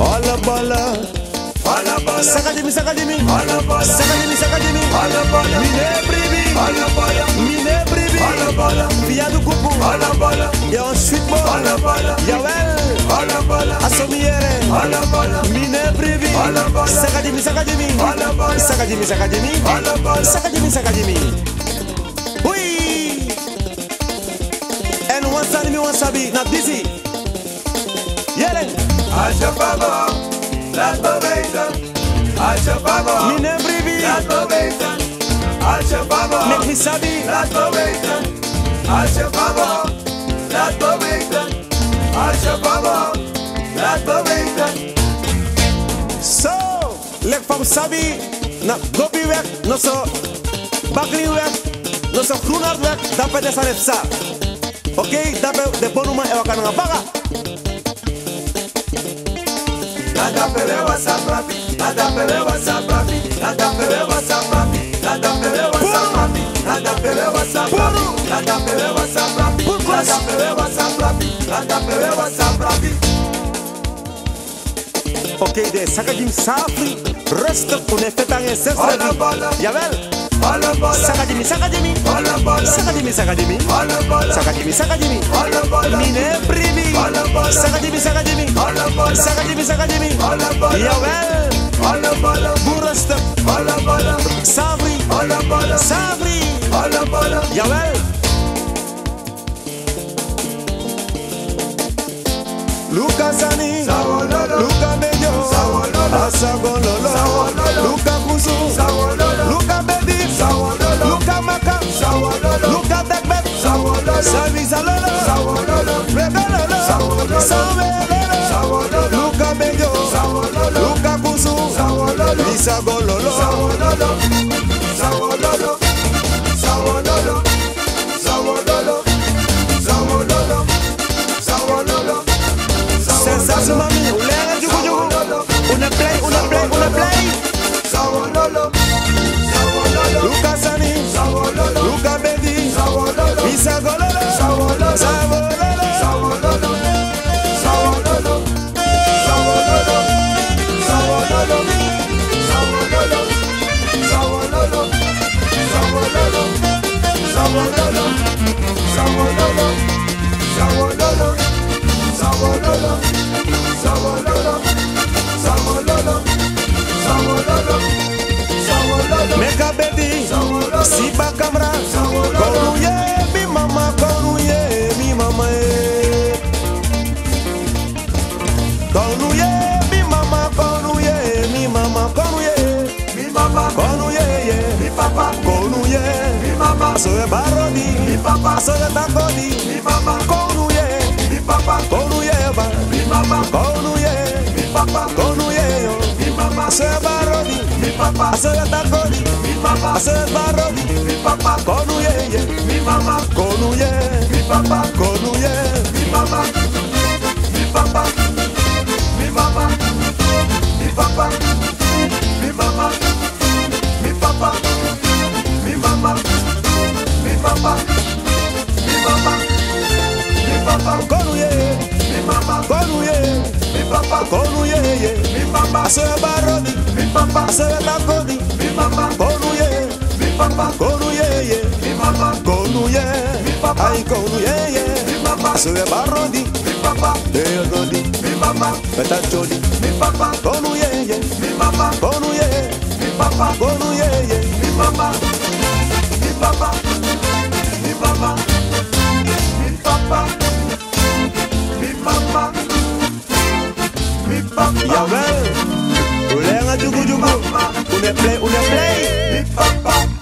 Alla bala Alla bala Sakadimi sakadimi. Alla bala Sakadimi sakadimi. Alla bala Mine privi Alla bala Mine privi Alla bala Via du kupu Alla bala Ya ensuite bon Alla bala Yawel Alla bala Asomiere. Alla bala Mine privi Alla bala Sakadimi sakadimi. Alla bala Sakadimi sakadimi. Alla bala Sakadimi sakadimi. Oui yɛlɛ ni wansani mi wansabi na disi yɛlɛ. aṣàpamọ́ látọ̀ bẹ́ẹ̀ tán aṣàpamọ́ minebiribi látọ̀ bẹ́ẹ̀ tán aṣàpamọ́ mẹ́kísàbí látọ̀ bẹ́ẹ̀ tán aṣàpamọ́ látọ̀ bẹ́ẹ̀ tán aṣàpamọ́ látọ̀ bẹ́ẹ̀ tán. so lek fam sabi na gobi wek no so bakli wek no so krunar wek da pede sa. ok dape de bonuma e wakananga baga nadapelewa samabi nadapelewa samabi nadapelewa samabi nadapelewa samabi nadapelewa samabi nadapelewa samabi nadapelewa samabi nadapelewa samabi Ok, de saca Jim Safri, resta con este tan en sexto. Jawel. Sakadimi, sakadimi, sakadimi, sakadimi, sakadimi, sakadimi, mine primi, sakadimi, sakadimi, sakadimi, sakadimi, yawel, eh. burastep, sabri, sabri, yawel. Eh. Lucasani, Service alone. Sawololo, sawololo, sawololo, sawololo, sawololo, sawololo, sawololo, sawololo. Meka baby, si bakamra, koruye mi mama, koruye mi mama e. Koruye mi mama, koruye mi mama, koruye mi mama. papa, soy barodi, mi papa, soy tacodi, mi mama, conuye, mi papa, ba. mi mama, conuye, mi papa, conuye, mi mama, soy barodi, mi papa, soy tacodi, mi mama, soy barodi, mi papa, conuye, mi mama, conuye, mi papa, konu. konu yeye asoya baroni Mi papa, konu ye. Mi papa, konu ye ye. Mi papa, konu ye Mi papa, ayi konu ye ye, mi yeye asoya baroni deyo godi beta papa, konu ye ye. Mi papa, konu ye. Mi papa, konu ye ye. Mi papa. jugu juba, on est plein, on est plein, big papa.